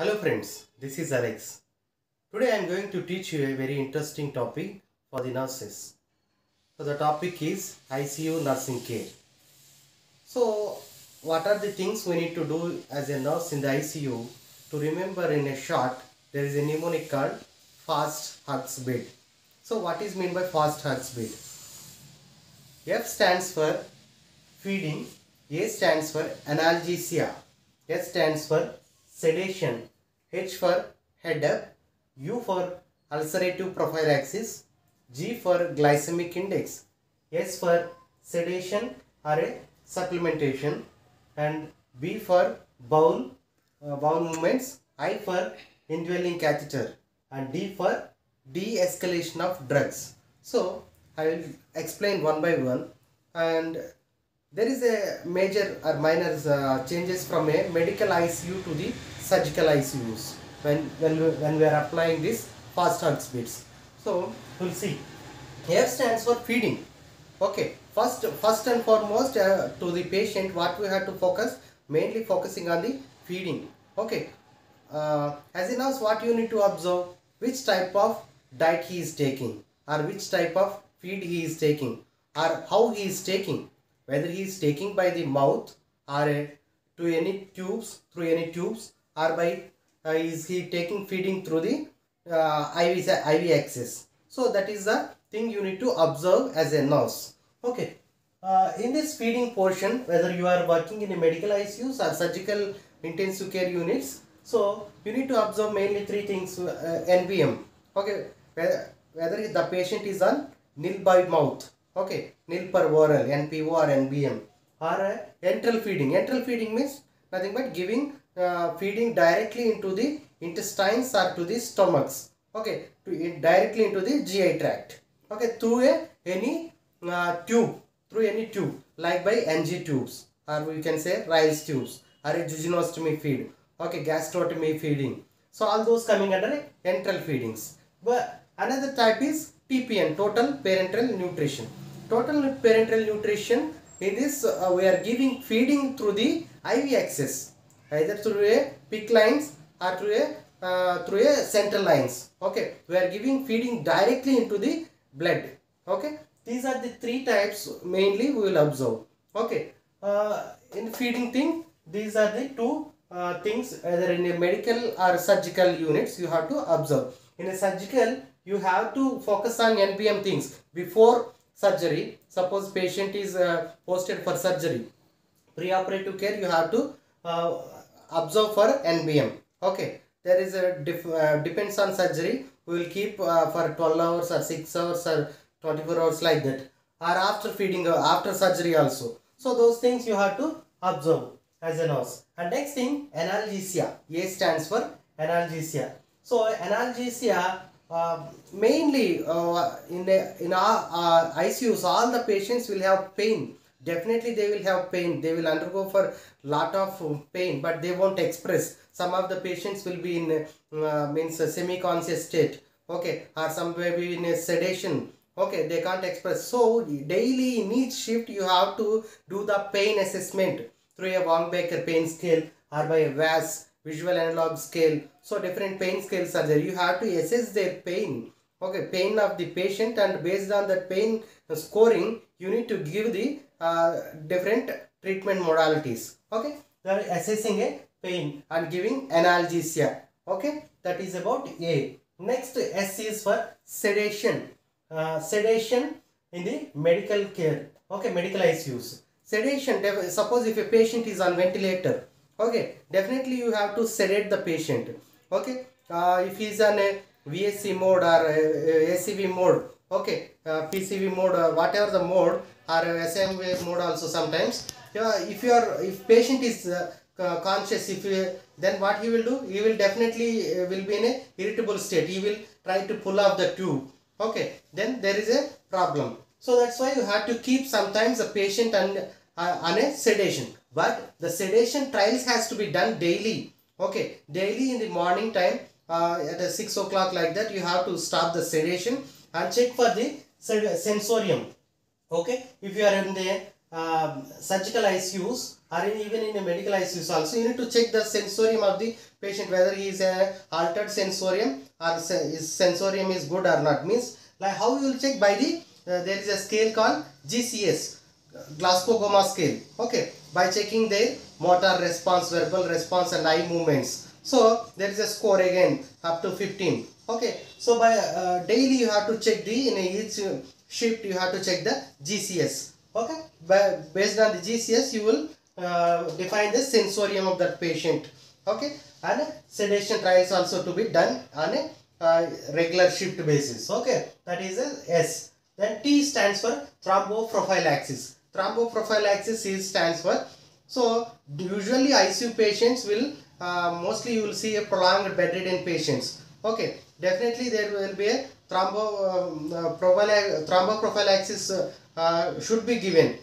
Hello friends, this is Alex. Today I am going to teach you a very interesting topic for the nurses. So the topic is ICU nursing care. So what are the things we need to do as a nurse in the ICU? To remember in a short, there is a mnemonic called fast hugs bid. So what is meant by fast hugs bid? F stands for feeding, A stands for analgesia, S stands for sedation, H for head up, U for ulcerative prophylaxis, G for glycemic index, S for sedation or a supplementation, and B for bowel, uh, bowel movements, I for indwelling catheter, and D for de-escalation of drugs. So I will explain one by one, and there is a major or minor uh, changes from a medical ICU to the surgical ICUs when when we, when we are applying this fast hugs bids. So we'll see. F stands for feeding. Okay, first first and foremost uh, to the patient, what we have to focus mainly focusing on the feeding. Okay, uh, as a nurse, what you need to observe which type of diet he is taking or which type of feed he is taking or how he is taking whether he is taking by the mouth or uh, to any tubes through any tubes or by uh, is he taking feeding through the uh, IV, IV access. So that is the thing you need to observe as a nurse. Okay. Uh, in this feeding portion, whether you are working in a medical ICUs or surgical intensive care units, so you need to observe mainly three things, uh, NBM. Okay. Whether, whether the patient is on nil by mouth, okay, nil per oral, NPO or NBM or uh, enteral feeding. Enteral feeding means nothing but giving uh, feeding directly into the intestines or to the stomachs. Okay to directly into the gi tract. Okay through a any uh, tube. Through any tube. Like by ng tubes. Or we can say Ryle's tubes. Or a jejunostomy feed. Okay gastrotomy feeding. So all those coming under enteral feedings. But another type is tpn total parenteral nutrition total parenteral nutrition in this uh, we are giving feeding through the iv access either through a PICC lines or through a uh, through a central lines. Okay we are giving feeding directly into the blood. Okay these are the three types mainly we will observe. Okay uh, in feeding thing these are the two uh, things either in a medical or surgical units you have to observe. In a surgical you have to focus on nbm things before surgery suppose patient is uh, posted for surgery pre-operative care you have to uh, observe for NBM. Okay, there is a dif- uh, depends on surgery. We will keep uh, for 12 hours or 6 hours or 24 hours like that. Or after feeding, uh, after surgery also. So those things you have to observe as a nurse. And next thing, analgesia. A stands for analgesia. So analgesia mainly uh, in the, in our ICUs, all the patients will have pain. Definitely they will have pain. They will undergo for lot of pain but they won't express. Some of the patients will be in uh, means a semi-conscious state okay or some may be in a sedation okay they can't express. So daily in each shift you have to do the pain assessment through a Wong-Baker pain scale or by a VAS visual analog scale. So different pain scales are there. You have to assess their pain. Okay pain of the patient and based on that pain scoring you need to give the uh, different treatment modalities. Okay they are assessing a pain and giving analgesia. Okay that is about a. Next s is for sedation. Uh, sedation in the medical care. Okay medical issues sedation suppose if a patient is on ventilator okay definitely you have to sedate the patient. Okay uh, if he is on a VSC mode or uh, ACV mode okay uh, PCV mode uh, whatever the mode or SIMV mode also sometimes yeah, if you are if patient is uh, conscious if you, then what he will do? He will definitely uh, will be in a irritable state. He will try to pull off the tube. Okay then there is a problem. So that's why you have to keep sometimes the patient uh, on a sedation but the sedation trials has to be done daily okay daily in the morning time uh, at a 6 o'clock like that you have to stop the sedation and check for the sensorium okay if you are in the um, surgical ICUs or in, even in the medical ICUs also, you need to check the sensorium of the patient whether he is a altered sensorium or his sensorium is good or not. Means like how you will check by the uh, there is a scale called GCS, Glasgow Coma scale. Okay, by checking their motor response, verbal response, and eye movements. So there is a score again up to 15. Okay, so by uh, daily you have to check the in each shift you have to check the GCS. Okay, by, based on the GCS you will uh, define the sensorium of that patient. Okay, and sedation trials also to be done on a uh, regular shift basis. Okay, that is a S. Then T stands for thromboprophylaxis. Thromboprophylaxis is stands for so usually ICU patients will uh, mostly you will see a prolonged bedridden patients. Okay, definitely there will be a thrombo um, uh, prophylax- thromboprophylaxis uh, uh, should be given.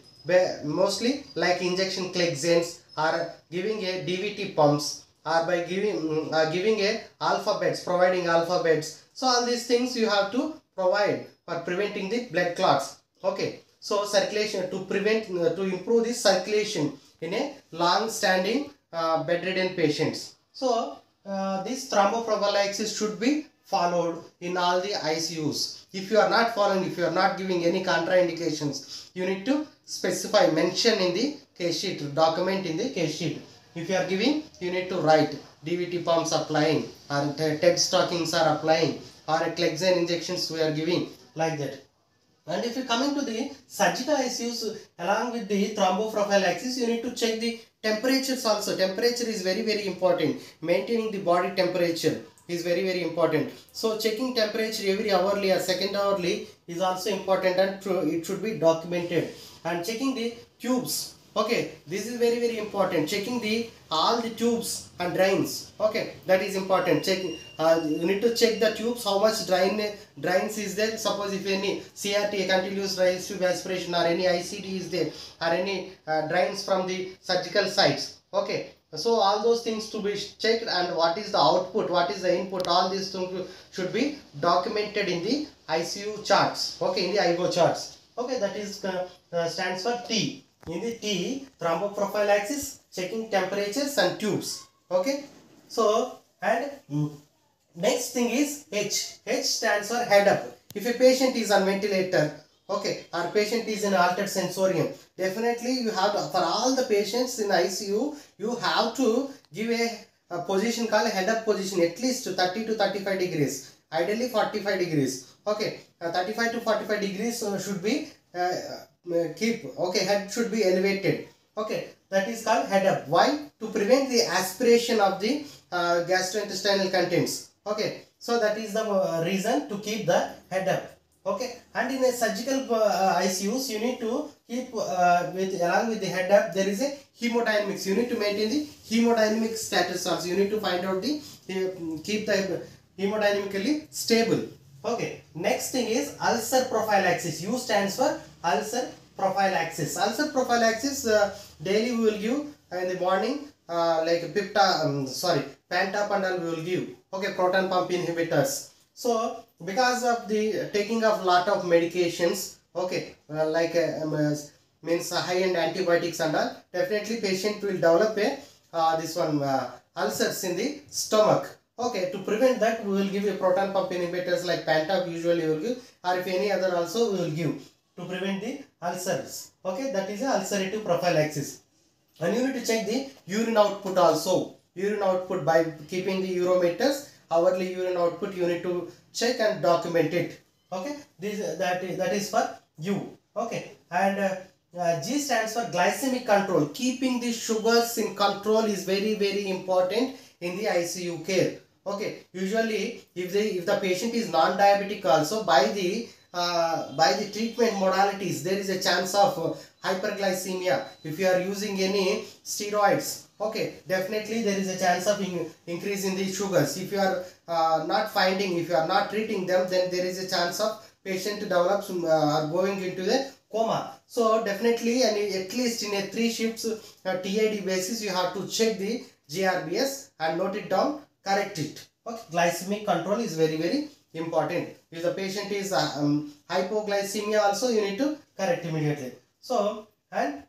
Mostly like injection Clexanes or giving a DVT pumps or by giving uh, giving a alpha beds providing alpha beds so all these things you have to provide for preventing the blood clots okay so circulation to prevent to improve this circulation in a long standing uh, bedridden patients so uh, this thromboprophylaxis should be followed in all the ICUs if you are not following if you are not giving any contraindications you need to specify mention in the case sheet document in the case sheet if you are giving you need to write dvt pumps applying or ted stockings are applying or a clexane injections we are giving like that and if you're coming to the surgical ICUs along with the thromboprophylaxis, you need to check the temperatures also. Temperature is very very important. Maintaining the body temperature is very very important. So checking temperature every hourly or second hourly is also important and it should be documented. And checking the tubes. Okay, this is very very important. Checking the all the tubes and drains. Okay, that is important. Checking. Uh, you need to check the tubes. How much drain drains is there? Suppose if any CRT continuous drain tube aspiration or any ICD is there or any uh, drains from the surgical sites. Okay, so all those things to be checked and what is the output, what is the input, all these things should be documented in the ICU charts. Okay, in the IGO charts. Okay, that is uh, uh, stands for T. In the T, thromboprophylaxis, checking temperatures and tubes. Okay, so and mm, next thing is H. H stands for head up. If a patient is on ventilator, okay, or patient is in altered sensorium, definitely you have to, for all the patients in ICU, you have to give a, a position called head up position at least 30 to 35 degrees. Ideally 45 degrees. Okay, uh, 35 to 45 degrees uh, uh, uh, keep. Okay, head should be elevated. Okay, that is called head up. Why? To prevent the aspiration of the uh, gastrointestinal contents. Okay, so that is the uh, reason to keep the head up. Okay, and in a surgical uh, ICUs, you need to keep uh, with along with the head up. There is a hemodynamics. You need to maintain the hemodynamic status also. You need to find out the uh, keep the hemodynamically stable. Okay, next thing is ulcer prophylaxis. U stands for ulcer prophylaxis. Ulcer prophylaxis uh, daily we will give uh, in the morning uh, like pipta, um, sorry, pantap and we will give. Okay, proton pump inhibitors. So because of the taking of lot of medications, okay, uh, like uh, um, uh, means high end antibiotics and all, definitely patient will develop a this one ulcers in the stomach. Okay, to prevent that, we will give a proton pump inhibitors like Pantap usually we will give, or if any other also we will give to prevent the ulcers. Okay, that is a ulcerative prophylaxis. And you need to check the urine output also. Urine output by keeping the urometers, hourly urine output you need to check and document it. Okay, this that is, that is for you. Okay, and uh, uh, G stands for glycemic control. Keeping the sugars in control is very very important in the ICU care. Okay, usually if the if the patient is non-diabetic also by the uh, by the treatment modalities there is a chance of uh, hyperglycemia. If you are using any steroids okay definitely there is a chance of in, increase in the sugars. If you are uh, not finding if you are not treating them then there is a chance of patient to develop some uh, going into the coma. So definitely and at least in a three shifts uh, TID basis you have to check the GRBS and note it down correct it. Okay glycemic control is very very important if the patient is uh, um, hypoglycemia also you need to correct immediately so and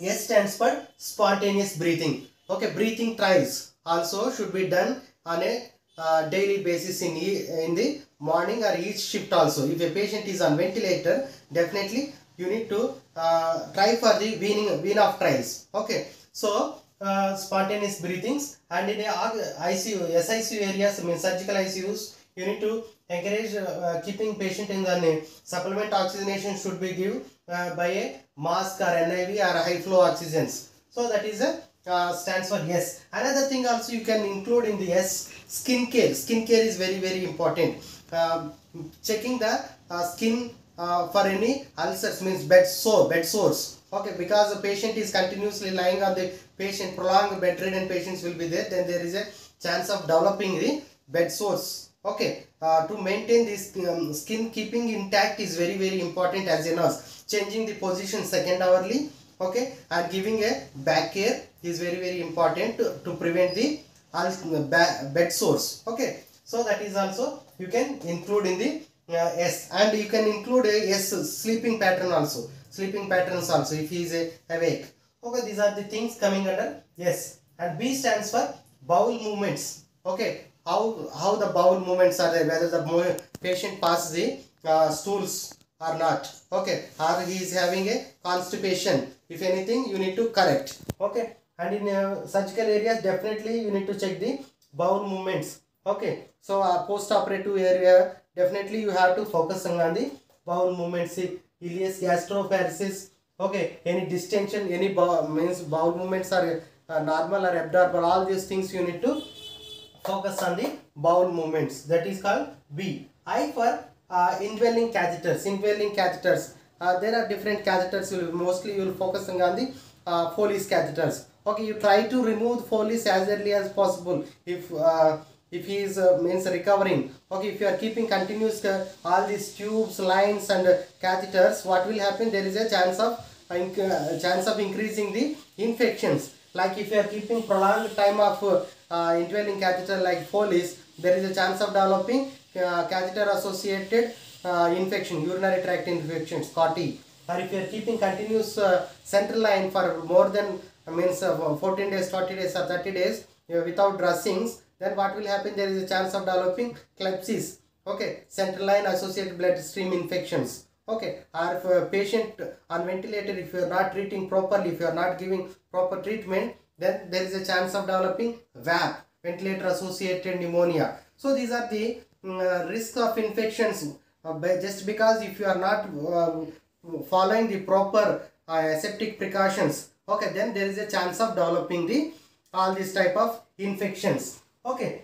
S stands for spontaneous breathing. Okay, breathing trials also should be done on a uh, daily basis in in the morning or each shift also. If a patient is on ventilator, definitely you need to uh, try for the weaning wean of trials. Okay, so uh, spontaneous breathings and in a ICU, SICU areas, I mean surgical ICUs, you need to encourage uh, uh, keeping patient in the name. supplement oxygenation should be given uh, by a mask or NIV or high flow oxygens. So that is a uh, stands for yes. Another thing also you can include in the S skin care. Skin care is very very important. Um, checking the uh, skin uh, for any ulcers means bed sore, bed sores. Okay, because the patient is continuously lying on the patient, prolonged bedridden patients will be there. Then there is a chance of developing the bed sores. Okay, uh, to maintain this um, skin keeping intact is very very important as a nurse. Changing the position second hourly. Okay, and giving a back care is very very important to, to prevent the ul- bed sores. Okay, so that is also you can include in the uh, S and you can include a S sleeping pattern also. Sleeping patterns also if he is a, awake. Okay, these are the things coming under yes. And B stands for bowel movements. Okay, how how the bowel movements are there, whether the patient passes the uh, stools or not. Okay, or he is having a constipation. If anything, you need to correct. Okay, and in uh, surgical areas, definitely you need to check the bowel movements. Okay, so uh, post-operative area, definitely you have to focus on the bowel movements. Ileus gastroparesis. Okay, any distension, any bowel means bowel movements are uh, normal or abnormal. All these things you need to focus on the bowel movements that is called B. I for uh, indwelling catheters. Indwelling catheters. Uh, there are different catheters. You will mostly you will focus on the uh, Foley's catheters. Okay, you try to remove Foley's as early as possible. If uh, if he is uh, means recovering. Okay, if you are keeping continuous uh, all these tubes, lines, and uh, catheters, what will happen? There is a chance of uh, uh, chance of increasing the infections. Like if you are keeping prolonged time of uh, indwelling catheter like Foley's, there is a chance of developing uh, catheter associated uh, infection, urinary tract infections, CAUTI. Or if you are keeping continuous uh, central line for more than means uh, 14 days, 40 days, or 30 days without dressings, then what will happen? There is a chance of developing CLABSI. Okay, central line associated bloodstream infections okay or if a patient on ventilator if you are not treating properly if you are not giving proper treatment then there is a chance of developing VAP ventilator associated pneumonia. So these are the mm, uh, risk of infections. Uh, just because if you are not um, following the proper uh, aseptic precautions okay then there is a chance of developing the all these type of infections. Okay.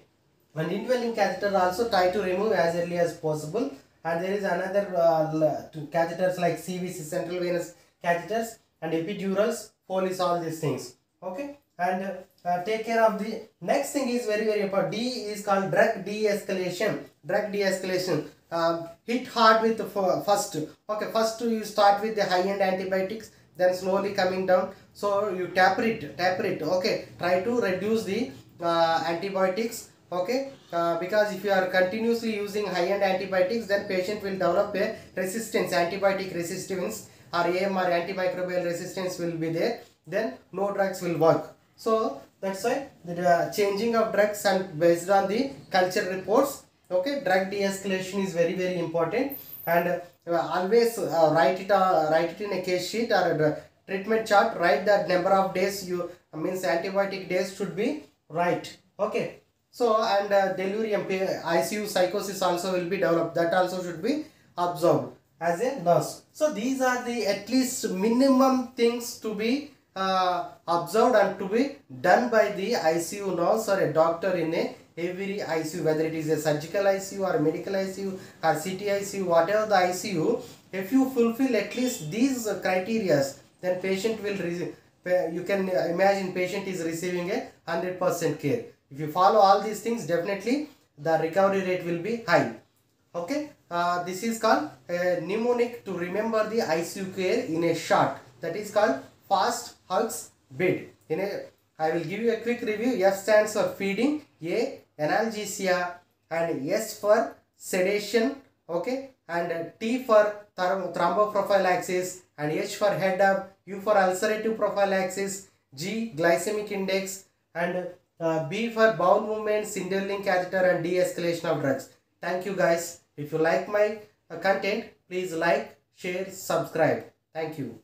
And indwelling catheter also try to remove as early as possible. And there is another uh, catheters like CVC central venous catheters and epidurals Foley's all these things. Okay and uh, uh, take care of the next thing is very very important. D is called drug de-escalation. Drug de-escalation. Um, hit hard with first. Okay first you start with the high end antibiotics then slowly coming down. So you taper it taper it. Okay try to reduce the uh, antibiotics. Okay uh, because if you are continuously using high end antibiotics then patient will develop a resistance antibiotic resistance or am or antimicrobial resistance will be there. Then no drugs will work so that's why the uh, changing of drugs and based on the culture reports okay drug de-escalation is very very important. And uh, always uh, write it uh, write it in a case sheet or treatment chart. Write that number of days you means antibiotic days should be right. Okay. So and uh, delirium icu psychosis also will be developed. That also should be observed as a nurse. So these are the at least minimum things to be uh, observed and to be done by the ICU nurse or a doctor in a every ICU, whether it is a surgical ICU or medical ICU or CT ICU, whatever the ICU, if you fulfill at least these uh, criterias, then patient will receive. You can uh, imagine patient is receiving a hundred percent care. If you follow all these things, definitely the recovery rate will be high okay uh, this is called a mnemonic to remember the ICU care in a short that is called fast hugs bid in a I will give you a quick review F stands for feeding A analgesia and S for sedation okay and T for throm- thromboprophylaxis and H for head up U for ulcerative prophylaxis, G glycemic index, and uh, B for bowel movement, indwelling catheter, and de-escalation of drugs. Thank you guys. If you like my uh, content, please like, share, subscribe. Thank you.